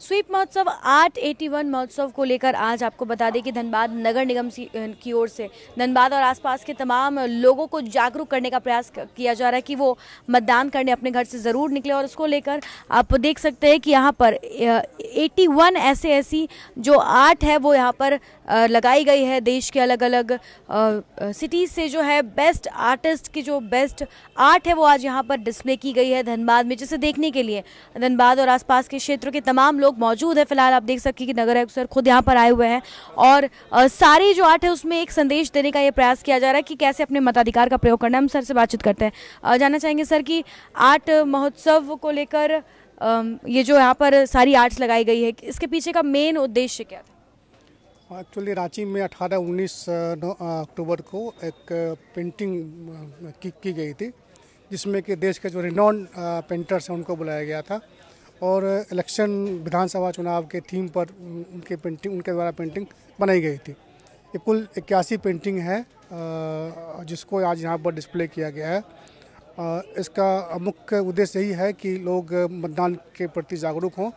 SVEEP महोत्सव आठ eighty one महोत्सव को लेकर आज आपको बता दें कि धनबाद नगर निगम की ओर से धनबाद और आसपास के तमाम लोगों को जागरूक करने का प्रयास किया जा रहा है कि वो मतदान करने अपने घर से ज़रूर निकले और उसको लेकर आप देख सकते हैं कि यहाँ पर एटी वन ऐसे ऐसी जो आर्ट है वो यहाँ पर लगाई गई है देश के अलग अलग सिटीज़ से जो है बेस्ट आर्टिस्ट की जो बेस्ट आर्ट है वो आज यहाँ पर डिस्प्ले की गई है धनबाद में, जिसे देखने के लिए। धनबाद और आसपास के क्षेत्रों के तमाम लोग मौजूद है। फ़िलहाल आप देख सकते हैं कि नगर आयुक्त सर खुद यहाँ पर आए हुए हैं और सारी जो आर्ट है उसमें एक संदेश देने का ये प्रयास किया जा रहा है कि कैसे अपने मताधिकार का प्रयोग करना हम सर से बातचीत करते हैं। जानना चाहेंगे सर कि आर्ट महोत्सव को लेकर ये जो यहाँ पर सारी आर्ट्स लगाई गई है, इसके पीछे का मेन उद्देश्य क्या था? एक्चुअली रांची में 18-19 अक्टूबर को एक पेंटिंग की, की गई थी जिसमें कि देश के जो रिनॉन पेंटर्स हैं उनको बुलाया गया था। और इलेक्शन विधानसभा चुनाव के थीम पर उनके पेंटिंग उनके द्वारा पेंटिंग बनाई गई थी। ये कुल इक्यासी पेंटिंग है जिसको आज यहाँ पर डिस्प्ले किया गया है। इसका मुख्य उद्देश्य यही है कि लोग मतदान के प्रति जागरूक हों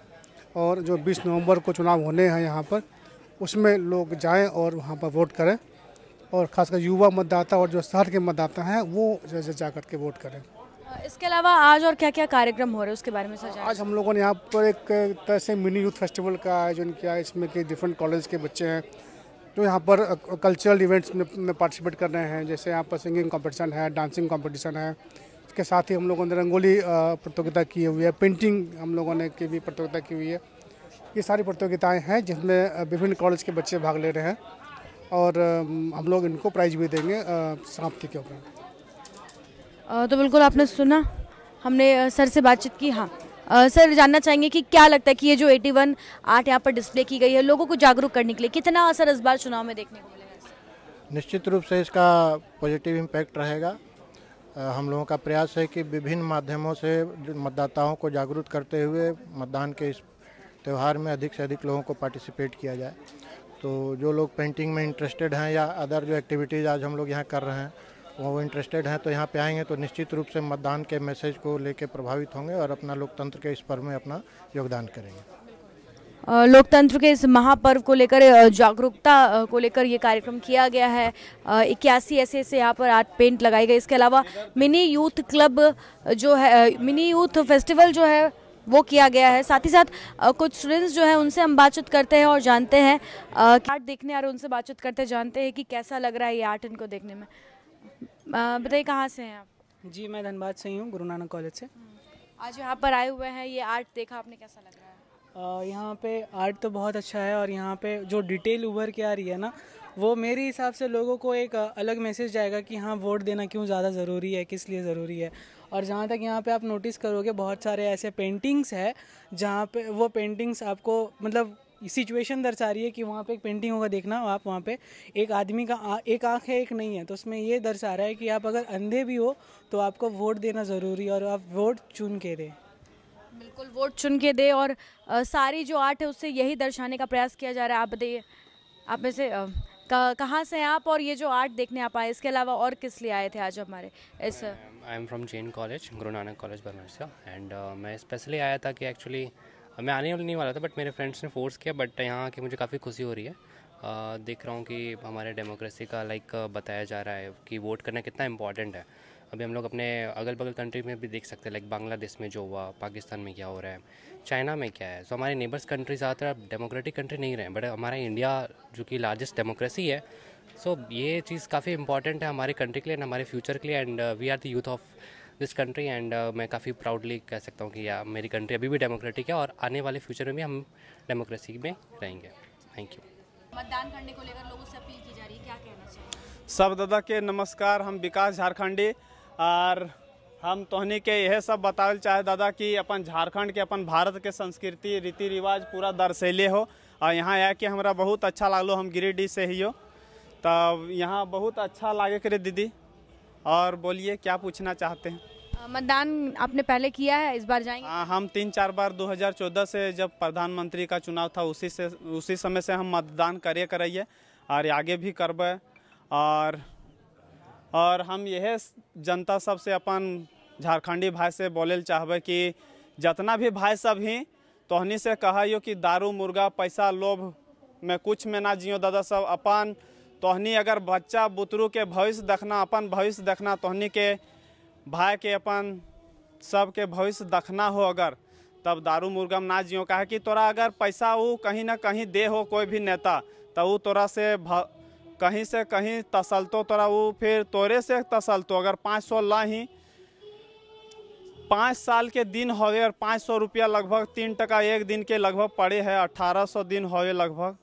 और जो 20 नवंबर को चुनाव होने हैं यहाँ पर उसमें लोग जाएँ और वहाँ पर वोट करें। और ख़ासकर युवा मतदाता और जो शहर के मतदाता हैं वो जैसे जा कर के वोट करें। इसके अलावा आज और क्या क्या कार्यक्रम हो रहे हैं उसके बारे में सर आज हम लोगों ने यहाँ पर एक तरह से मिनी यूथ फेस्टिवल का आयोजन किया है इसमें कि डिफरेंट कॉलेज के बच्चे हैं जो यहाँ पर कल्चरल इवेंट्स में पार्टिसिपेट कर रहे हैं। जैसे यहाँ पर सिंगिंग कंपटीशन है डांसिंग कंपटीशन है। इसके साथ ही हम लोगों ने रंगोली प्रतियोगिता की हुई है पेंटिंग हम लोगों ने की भी प्रतियोगिता की हुई है। ये सारी प्रतियोगिताएँ हैं जिसमें विभिन्न कॉलेज के बच्चे भाग ले रहे हैं और हम लोग इनको प्राइज भी देंगे समाप्ति के ऊपर तो बिल्कुल आपने सुना हमने सर से बातचीत की हाँ। सर जानना चाहेंगे कि क्या लगता है कि ये जो 81 आर्ट यहाँ पर डिस्प्ले की गई है लोगों को जागरूक करने के लिए कितना असर इस बार चुनाव में देखने को मिलेगा निश्चित रूप से इसका पॉजिटिव इम्पैक्ट रहेगा। हम लोगों का प्रयास है कि विभिन्न माध्यमों से मतदाताओं को जागरूक करते हुए मतदान के इस त्यौहार में अधिक से अधिक लोगों को पार्टिसिपेट किया जाए। तो जो लोग पेंटिंग में इंटरेस्टेड हैं या अदर जो एक्टिविटीज़ आज हम लोग यहाँ कर रहे हैं, वो वो इंटरेस्टेड हैं तो यहाँ पे आएँगे तो निश्चित रूप से मतदान के मैसेज को लेकर प्रभावित होंगे और अपना लोकतंत्र के इस पर्व में अपना योगदान करेंगे। लोकतंत्र के इस महापर्व को लेकर जागरूकता को लेकर ये कार्यक्रम किया गया है। इक्यासी ऐसे ऐसे यहाँ पर आर्ट पेंट लगाए गए इसके अलावा मिनी यूथ क्लब जो है मिनी यूथ फेस्टिवल जो है वो किया गया है। साथ ही साथ कुछ स्टूडेंट्स जो है उनसे हम बातचीत करते हैं और जानते हैं आर्ट देखने आ रहे उनसे बातचीत करते जानते हैं कि कैसा लग रहा है ये आर्ट इनको देखने में। बताइए कहाँ से हैं आप? जी मैं धनबाद से ही हूँ गुरु नानक कॉलेज से। आज यहाँ पर आए हुए हैं ये आर्ट देखा आपने कैसा लग रहा है? यहाँ पे आर्ट तो बहुत अच्छा है और यहाँ पे जो डिटेल उभर के आ रही है ना वो मेरे हिसाब से लोगों को एक अलग मैसेज जाएगा कि हाँ वोट देना क्यों ज़्यादा ज़रूरी है किस लिए ज़रूरी है। और जहाँ तक यहाँ पे आप नोटिस करोगे बहुत सारे ऐसे पेंटिंग्स है जहाँ पे वो पेंटिंग्स आपको मतलब सिचुएशन दर्शा रही है कि वहाँ पे एक पेंटिंग होगा देखना आप वहाँ पे एक आदमी का आ, एक आँख है एक नहीं है। तो उसमें ये दर्शा रहा है कि आप अगर अंधे भी हो तो आपको वोट देना ज़रूरी है और आप वोट चुन के दें। बिल्कुल वोट चुन के दे और आ, सारी जो आर्ट है उससे यही दर्शाने का प्रयास किया जा रहा है। आप बताइए आप में से कहाँ से हैं आप और ये जो आर्ट देखने आप आए इसके अलावा और किस लिए आए थे आज हमारे? इस I am from Jain college Guru Nanak college बरमरसा and मैं स्पेशली आया था कि एक्चुअली मैं आने वाला नहीं वाला था बट मेरे फ्रेंड्स ने फोर्स किया बट यहाँ आके मुझे काफ़ी खुशी हो रही है। Uh, देख रहा हूँ कि हमारे डेमोक्रेसी का लाइक बताया जा रहा है कि वोट करना कितना इंपॉर्टेंट है। अभी हम लोग अपने अगल बगल कंट्री में भी देख सकते हैं लाइक बांग्लादेश में जो हुआ पाकिस्तान में क्या हो रहा है चाइना में क्या है। सो हमारे नेबर्स कंट्री ज़्यादातर डेमोक्रेटिक कंट्री नहीं रहे बट हमारा इंडिया जो कि लार्जेस्ट डेमोक्रेसी है सो so, ये चीज़ काफ़ी इंपॉर्टेंट है हमारे कंट्री के लिए एंड हमारे फ्यूचर के लिए and we are the youth of this country and मैं काफ़ी प्राउडली कह सकता हूँ कि या मेरी कंट्री अभी भी डेमोक्रेटिक है और आने वाले फ्यूचर में भी हम डेमोक्रेसी में रहेंगे। थैंक यू मतदान करने को लेकर लोगों से अपील की जा रही है क्या कहना चाहिए सब दादा के नमस्कार हम विकास झारखंडी और हम तोहनी के यह सब बतावल चाहे दादा कि अपन झारखंड के अपन भारत के संस्कृति रीति रिवाज पूरा दर्शैले हो। और यहाँ आके हमारा बहुत अच्छा लागलो हम गिरिडीह से ही हो तब यहाँ बहुत अच्छा लागे करे दीदी। और बोलिए क्या पूछना चाहते हैं? मतदान आपने पहले किया है इस बार जाएँगे? आ, हम तीन चार बार 2014 से जब प्रधानमंत्री का चुनाव था उसी से उसी समय से हम मतदान करे करिए और आगे भी करबे। और और हम यह जनता सबसे अपन झारखंडी भाई से बोले चाहबे कि जितना भी भाई सब ही, तोहनी से कहियो कि दारू, मुर्गा, पैसा, लोभ में कुछ में ना जियो। दादा सब अपन, तोहनी अगर बच्चा, बुतरू के भविष्य देखना, अपन भविष्य देखना, तोहनी के भाई के अपन सबके भविष्य देखना हो अगर, तब दारू, मुर्गा ना जियो। काहे कि तोरा अगर पैसा वो कहीं ना कहीं दे हो कोई भी नेता तो वो तोरा से कहीं से कहीं तसलतो तोरा वो फिर तोरे से तसलतो। अगर पाँच सौ ला ही पाँच साल के दिन हवे और पाँच सौ रुपया लगभग तीन टका एक दिन के लगभग पड़े है, अठारह सौ दिन हवे लगभग।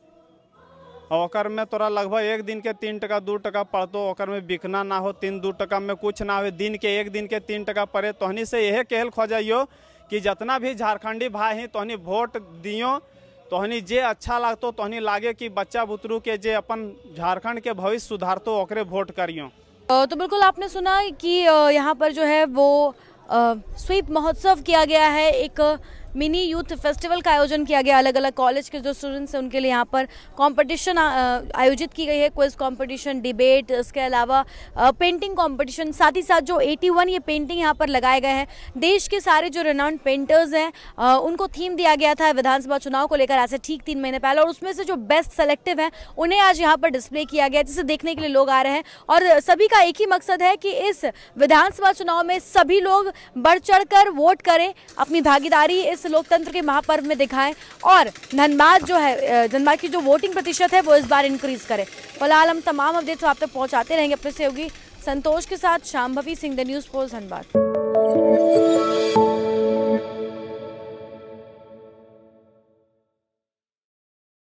और में तोरा लगभग एक दिन के तीन टका, दू टका पड़तो, ओकर में बिकना ना हो, तीन दू टका में कुछ ना हो दिन के एक दिन के तीन टका पड़े, तोहनी से यह कहल खोजाइयो कि जितना भी झारखंडी भाई हैं, तोहनी वोट दियो तोहनी जे अच्छा लगतो, तोहनी लागे कि बच्चा बुतरू के जे अपन झारखंड के भविष्य सुधारतो, ओकरे वोट करियो। तो बिल्कुल आपने सुना कि यहाँ पर जो है वो स्वीप महोत्सव किया गया है, एक मिनी यूथ फेस्टिवल का आयोजन किया गया। अलग अलग कॉलेज के जो स्टूडेंट्स हैं, उनके लिए यहाँ पर कंपटीशन आयोजित की गई है। क्विज कंपटीशन डिबेट इसके अलावा पेंटिंग कंपटीशन साथ ही साथ जो 81 ये पेंटिंग यहाँ पर लगाए गए हैं। देश के सारे जो रेनाउंड पेंटर्स हैं उनको थीम दिया गया था विधानसभा चुनाव को लेकर ऐसे ठीक तीन महीने पहले और उसमें से जो बेस्ट सेलेक्टिव हैं, उन्हें आज यहाँ पर डिस्प्ले किया गया, जिसे देखने के लिए लोग आ रहे हैं। और सभी का एक ही मकसद है कि इस विधानसभा चुनाव में सभी लोग बढ़ चढ़ वोट करें, अपनी भागीदारी इस लोकतंत्र के महापर्व में दिखाएँ और धनबाद जो है धनबाद की जो वोटिंग प्रतिशत है वो इस बार इंक्रीज करें। फ़िलहाल हम तमाम अपडेट्स आप तक पहुंचाते रहेंगे। अपने सहयोगी संतोष के साथ Shambhavi Singh, the news post, Dhanbad.